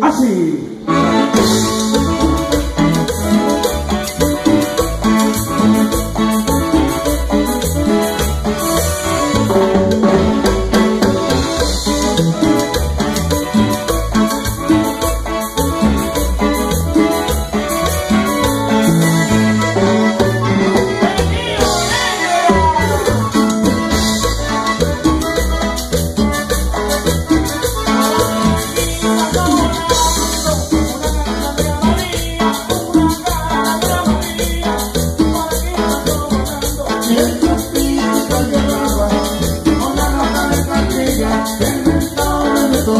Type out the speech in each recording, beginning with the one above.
Asik.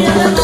Yeah.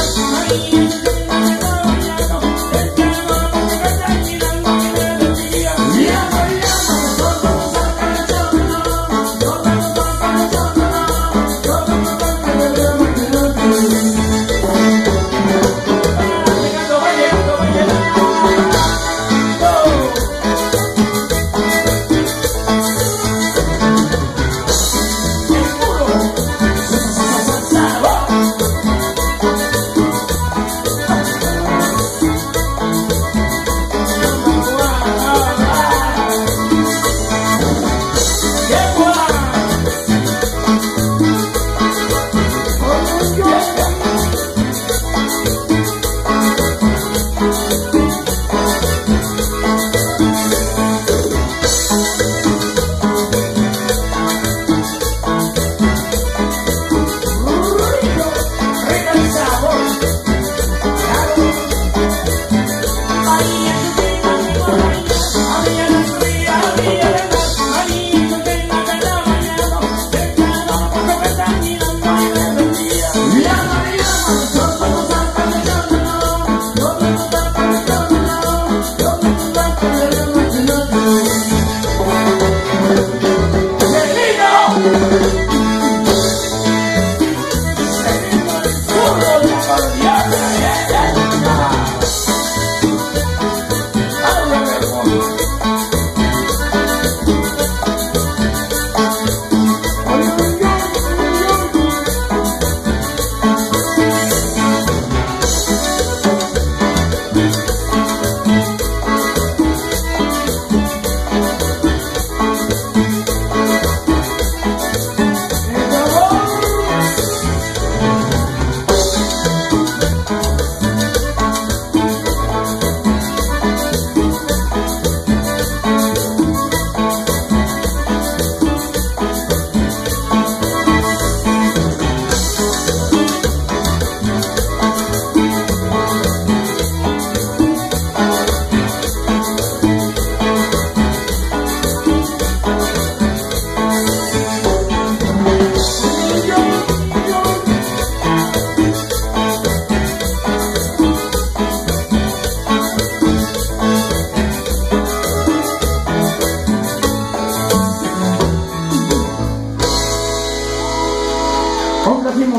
Oh.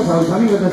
他他那个在